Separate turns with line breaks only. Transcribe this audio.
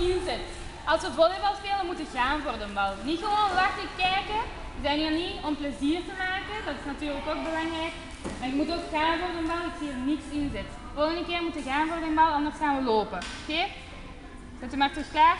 Als we volleybal spelen, moeten we gaan voor de bal. Niet gewoon wachten, kijken. We zijn hier niet om plezier te maken, dat is natuurlijk ook belangrijk. Maar ik moet ook gaan voor de bal, ik zie er niks inzet. Volgende keer moeten we gaan voor de bal, anders gaan we lopen. Oké? Zet u maar terug klaar?